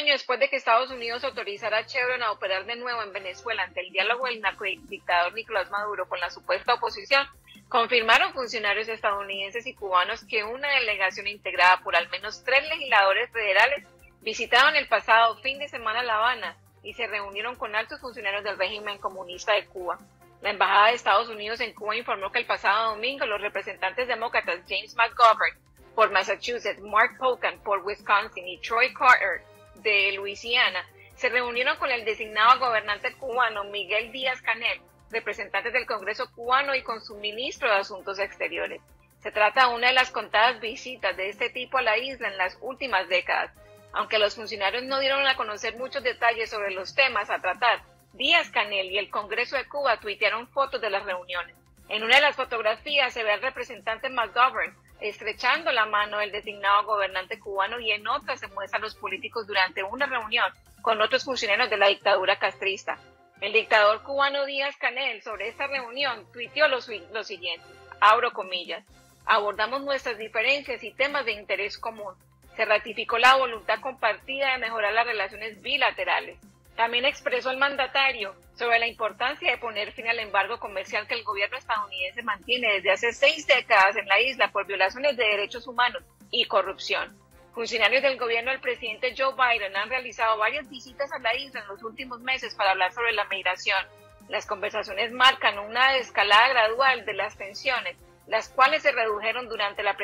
año después de que Estados Unidos autorizara a Chevron a operar de nuevo en Venezuela ante el diálogo del narcodictador Nicolás Maduro con la supuesta oposición, confirmaron funcionarios estadounidenses y cubanos que una delegación integrada por al menos tres legisladores federales visitaron el pasado fin de semana La Habana y se reunieron con altos funcionarios del régimen comunista de Cuba. La Embajada de Estados Unidos en Cuba informó que el pasado domingo los representantes demócratas James McGovern por Massachusetts, Mark Pocan por Wisconsin y Troy Carter de Luisiana se reunieron con el designado gobernante cubano Miguel Díaz Canel, representantes del Congreso cubano y con su ministro de Asuntos Exteriores. Se trata de una de las contadas visitas de este tipo a la isla en las últimas décadas. Aunque los funcionarios no dieron a conocer muchos detalles sobre los temas a tratar, Díaz Canel y el Congreso de Cuba tuitearon fotos de las reuniones. En una de las fotografías se ve al representante McGovern estrechando la mano del designado gobernante cubano y en otra se muestran los políticos durante una reunión con otros funcionarios de la dictadura castrista. El dictador cubano Díaz Canel sobre esta reunión tuiteó lo, lo siguiente, abro comillas, abordamos nuestras diferencias y temas de interés común. Se ratificó la voluntad compartida de mejorar las relaciones bilaterales. También expresó el mandatario sobre la importancia de poner fin al embargo comercial que el gobierno estadounidense mantiene desde hace seis décadas en la isla por violaciones de derechos humanos y corrupción. Funcionarios del gobierno del presidente Joe Biden han realizado varias visitas a la isla en los últimos meses para hablar sobre la migración. Las conversaciones marcan una escalada gradual de las tensiones, las cuales se redujeron durante la,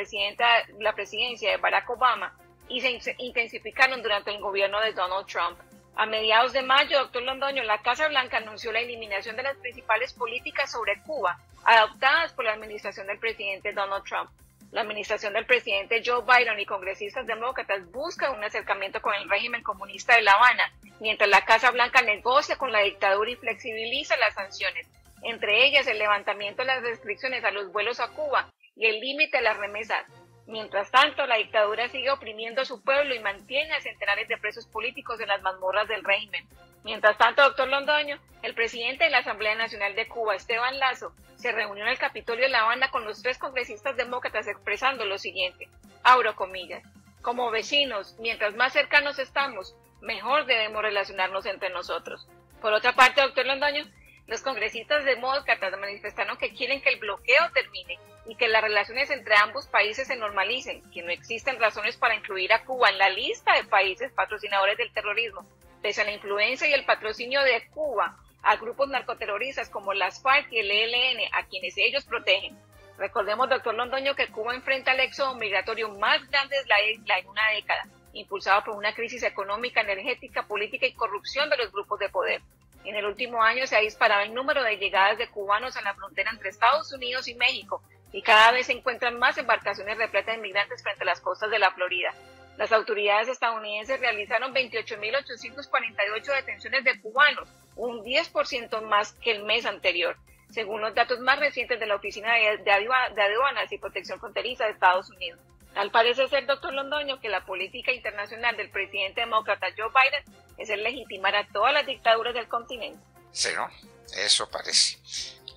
la presidencia de Barack Obama y se intensificaron durante el gobierno de Donald Trump. A mediados de mayo, doctor Londoño, la Casa Blanca anunció la eliminación de las principales políticas sobre Cuba adoptadas por la administración del presidente Donald Trump. La administración del presidente Joe Biden y congresistas demócratas buscan un acercamiento con el régimen comunista de La Habana, mientras la Casa Blanca negocia con la dictadura y flexibiliza las sanciones, entre ellas el levantamiento de las restricciones a los vuelos a Cuba y el límite a las remesas, Mientras tanto, la dictadura sigue oprimiendo a su pueblo y mantiene a centenares de presos políticos en las mazmorras del régimen. Mientras tanto, doctor Londoño, el presidente de la Asamblea Nacional de Cuba, Esteban Lazo, se reunió en el Capitolio de La Habana con los tres congresistas demócratas expresando lo siguiente, abro comillas, como vecinos, mientras más cercanos estamos, mejor debemos relacionarnos entre nosotros. Por otra parte, doctor Londoño, los congresistas demócratas manifestaron que quieren que el bloqueo termine y que las relaciones entre ambos países se normalicen, que no existen razones para incluir a Cuba en la lista de países patrocinadores del terrorismo, pese a la influencia y el patrocinio de Cuba a grupos narcoterroristas como las FARC y el ELN, a quienes ellos protegen. Recordemos, doctor Londoño, que Cuba enfrenta el éxodo migratorio más grande de la isla en una década, impulsado por una crisis económica, energética, política y corrupción de los grupos de poder. En el último año se ha disparado el número de llegadas de cubanos a la frontera entre Estados Unidos y México, y cada vez se encuentran más embarcaciones repletas de inmigrantes frente a las costas de la Florida. Las autoridades estadounidenses realizaron 28.848 detenciones de cubanos, un 10% más que el mes anterior, según los datos más recientes de la Oficina de Aduanas y Protección Fronteriza de Estados Unidos. Al parecer ser, doctor Londoño, que la política internacional del presidente demócrata Joe Biden es el legitimar a todas las dictaduras del continente. Sí, ¿no? Eso parece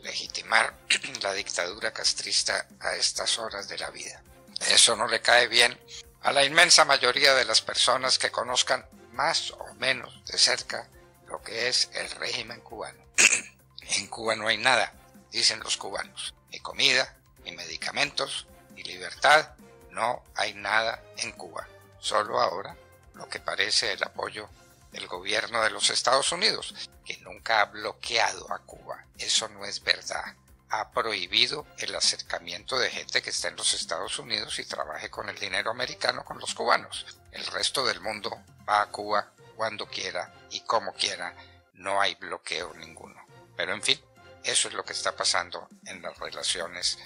legitimar la dictadura castrista a estas horas de la vida. Eso no le cae bien a la inmensa mayoría de las personas que conozcan más o menos de cerca lo que es el régimen cubano. en Cuba no hay nada, dicen los cubanos, ni comida, ni medicamentos, ni libertad, no hay nada en Cuba. Solo ahora lo que parece el apoyo del gobierno de los Estados Unidos, que nunca ha bloqueado a Cuba. Eso no es verdad. Ha prohibido el acercamiento de gente que está en los Estados Unidos y trabaje con el dinero americano con los cubanos. El resto del mundo va a Cuba cuando quiera y como quiera. No hay bloqueo ninguno. Pero en fin, eso es lo que está pasando en las relaciones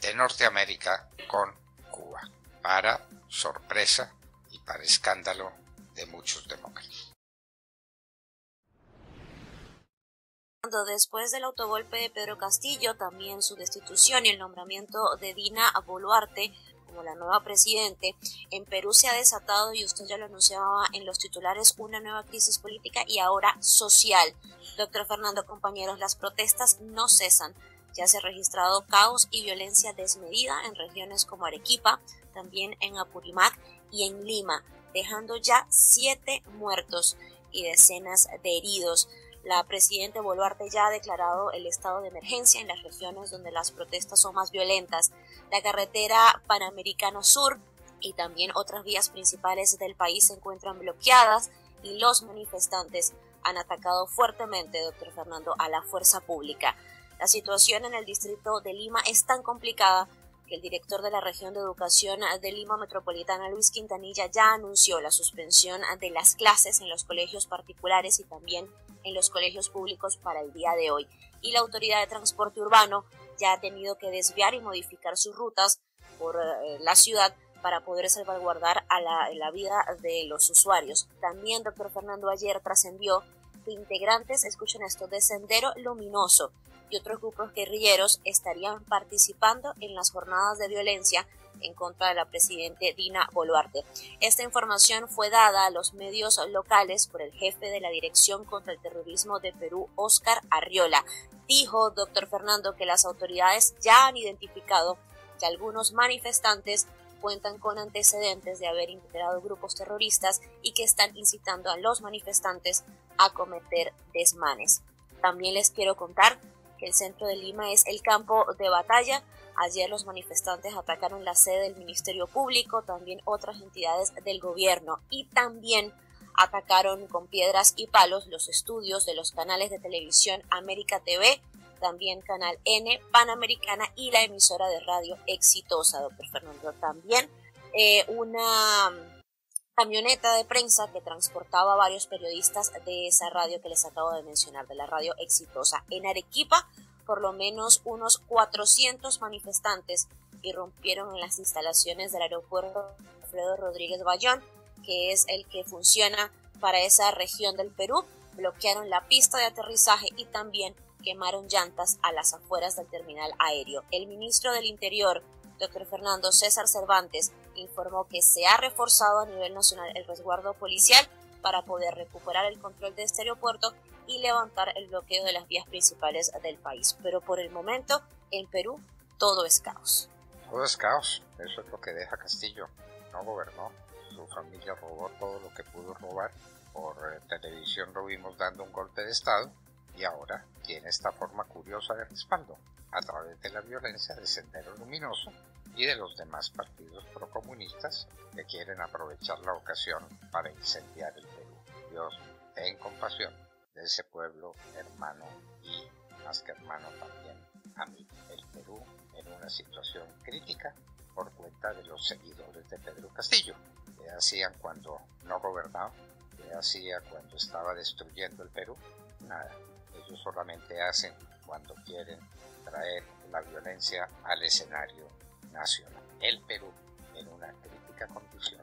de Norteamérica con. Para sorpresa y para escándalo de muchos demócratas. Después del autogolpe de Pedro Castillo, también su destitución y el nombramiento de Dina Boluarte como la nueva presidente, en Perú se ha desatado, y usted ya lo anunciaba en los titulares, una nueva crisis política y ahora social. Doctor Fernando, compañeros, las protestas no cesan. Ya se ha registrado caos y violencia desmedida en regiones como Arequipa, también en Apurímac y en Lima. dejando ya siete muertos y decenas de heridos. La presidenta Boluarte ya ha declarado el estado de emergencia en las regiones donde las protestas son más violentas. La carretera Panamericano Sur y también otras vías principales del país se encuentran bloqueadas y los manifestantes han atacado fuertemente, doctor Fernando, a la fuerza pública. La situación en el distrito de Lima es tan complicada que el director de la región de educación de Lima Metropolitana, Luis Quintanilla, ya anunció la suspensión de las clases en los colegios particulares y también en los colegios públicos para el día de hoy. Y la Autoridad de Transporte Urbano ya ha tenido que desviar y modificar sus rutas por eh, la ciudad para poder salvaguardar a la, la, vida de los usuarios. También, doctor Fernando, ayer trascendió que integrantes, escuchen esto, de Sendero Luminoso y otros grupos guerrilleros estarían participando en las jornadas de violencia en contra de la presidente Dina Boluarte. Esta información fue dada a los medios locales por el jefe de la Dirección contra el Terrorismo de Perú, Oscar Arriola. Dijo doctor Fernando que las autoridades ya han identificado que algunos manifestantes cuentan con antecedentes de haber integrado grupos terroristas y que están incitando a los manifestantes a cometer desmanes. También les quiero contar que el centro de Lima es el campo de batalla Ayer los manifestantes atacaron la sede del Ministerio Público, también otras entidades del gobierno y también atacaron con piedras y palos los estudios de los canales de televisión América TV, también Canal N, Panamericana y la emisora de radio exitosa, doctor Fernando. También eh, una camioneta de prensa que transportaba varios periodistas de esa radio que les acabo de mencionar, de la radio exitosa. En Arequipa por lo menos unos 400 manifestantes irrumpieron en las instalaciones del aeropuerto Alfredo Rodríguez Bayón, que es el que funciona para esa región del Perú, bloquearon la pista de aterrizaje y también quemaron llantas a las afueras del terminal aéreo. El ministro del Interior, doctor Fernando César Cervantes, informó que se ha reforzado a nivel nacional el resguardo policial para poder recuperar el control de este aeropuerto y levantar el bloqueo de las vías principales del país. Pero por el momento, en Perú, todo es caos. Todo es caos, eso es lo que deja Castillo. No gobernó, su familia robó todo lo que pudo robar. Por eh, televisión lo vimos dando un golpe de Estado y ahora tiene esta forma curiosa de respaldo a través de la violencia de Sendero Luminoso y de los demás partidos procomunistas que quieren aprovechar la ocasión para incendiar el Perú. Dios, ten compasión de ese pueblo hermano y más que hermano también amigo. El Perú en una situación crítica por cuenta de los seguidores de Pedro Castillo. que hacían cuando no gobernaba? que hacía cuando estaba destruyendo el Perú? Nada. Ellos solamente hacen cuando quieren traer la violencia al escenario nacional. El Perú en una crítica condición